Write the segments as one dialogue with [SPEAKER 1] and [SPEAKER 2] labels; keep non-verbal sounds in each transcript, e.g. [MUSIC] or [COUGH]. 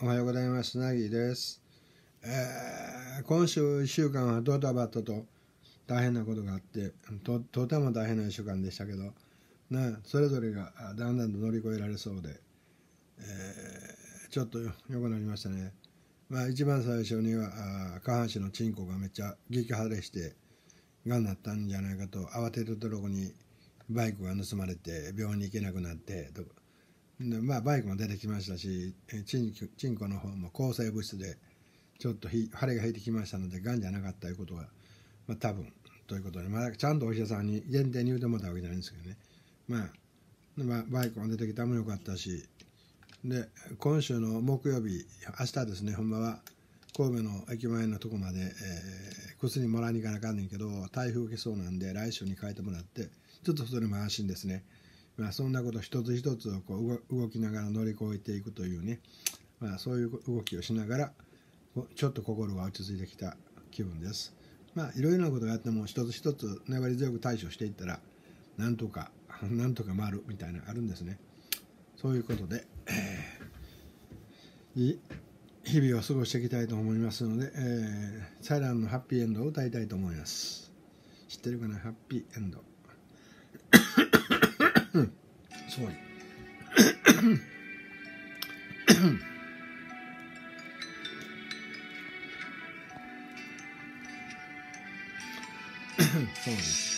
[SPEAKER 1] おはようございます。なぎです。えー、今週1週間はドタバタと大変なことがあってと、とても大変な1週間でしたけど、ね、それぞれがだんだんと乗り越えられそうで、えー、ちょっと良くなりましたね。まあ、一番最初には下半身のチンコがめっちゃ激腫れしてがんなったんじゃないかと慌てるとこにバイクが盗まれて病院に行けなくなってとでまあバイクも出てきましたしチンチンコの方も抗生物質でちょっと腫れが引いてきましたのでがんじゃなかったということは、まあ、多分ということで、まだちゃんとお医者さんに限定に言うてもらったわけじゃないんですけどねまあ、まあ、バイクも出てきたもよかったしで今週の木曜日明日ですねほんまは神戸の駅前のとこまで、えー、薬もらいに行かなあかんねんけど台風受けそうなんで来週に変えてもらってちょっとそれも安心ですね。まあ、そんなこと一つ一つをこう動きながら乗り越えていくというね、まあ、そういう動きをしながらちょっと心が落ち着いてきた気分です。まあいろいろなことがあっても一つ一つ粘り強く対処していったらなんとかなんとか回るみたいなのあるんですね。そういうことで、えー、日々を過ごしていきたいと思いますので、えー、サイランのハッピーエンドを歌いたいと思います。知ってるかな？ハッピーエンド。そうそうです。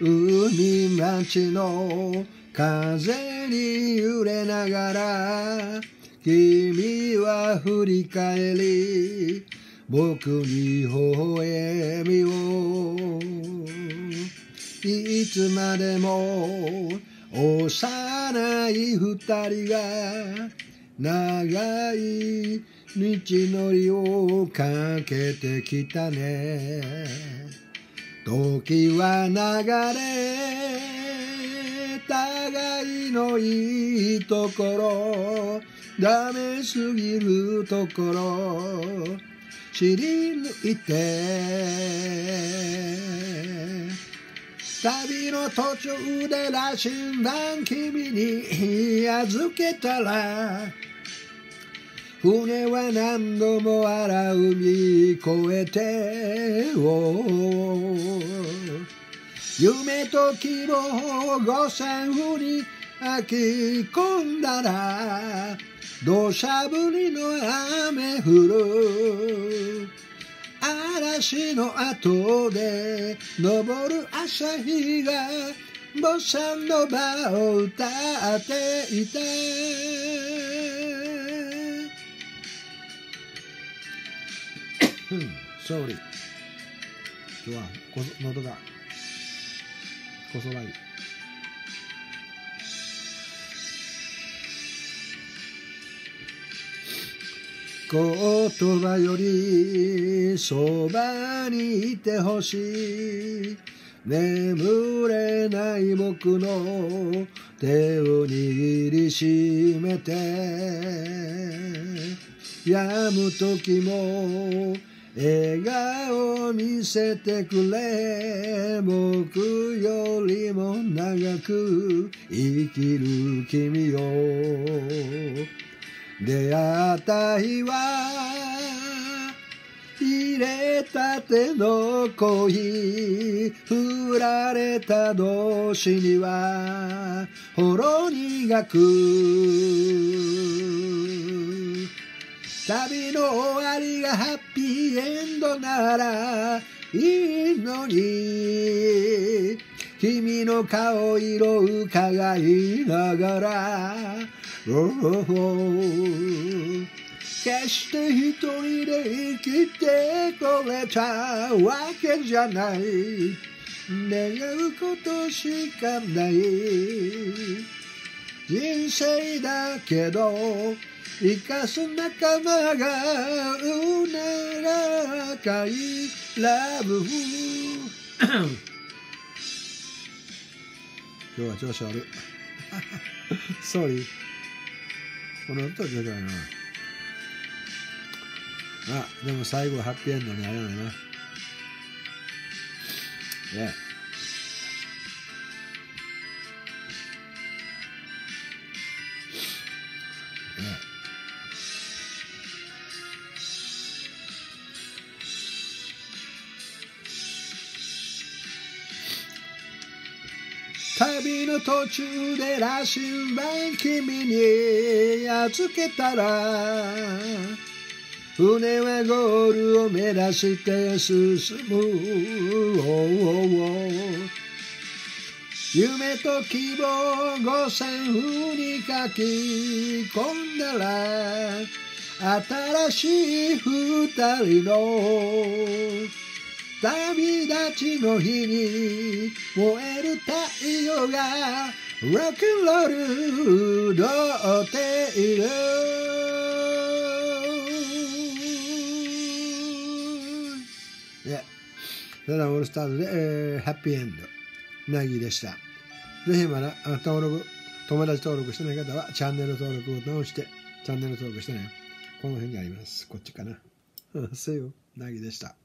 [SPEAKER 1] 海町の風に揺れながら君は振り返り僕に微笑みをいつまでも幼い二人が長い道のりをかけてきたね。時は流れ互いのいいところ。ダメすぎるところ。知り抜いて旅の途中で羅針盤君に預けたら船は何度も荒海越えて夢と希望を五線に飽き込んだら土砂降りの雨降る。嵐の後で昇る朝日がボサノバを歌っていた。勝利。今日は喉がこそばり言葉よりそばにいてほしい。眠れない僕の手を握りしめて。やむ時も笑顔見せてくれ。僕よりも長く生きる君よ。出会った日は入れたての恋振られた同士にはほろ苦く旅の終わりがハッピーエンドならいいのに君の顔色伺いながら決して一人で生きてこれたわけじゃない願うことしかない人生だけど生かす仲間がうならかいラブ [CLEARS THROAT] 今日は調子悪い。[LAUGHS] Sorry. この歌は出たな。あ、でも最後ハッピーエンドにならないな。ね。旅の途中で羅針盤君に預けたら船はゴールを目指して進む。夢と希望五線譜に書き込んだら新しい二人の旅立ちの日に燃える太陽がロックンロール踊っているいや、ただオールスターズで、えー、ハッピーエンド、なぎでした。ぜひまだ登録、友達登録してない方はチャンネル登録を押して、チャンネル登録してね。この辺にあります。こっちかな。[LAUGHS] See you. なぎでした。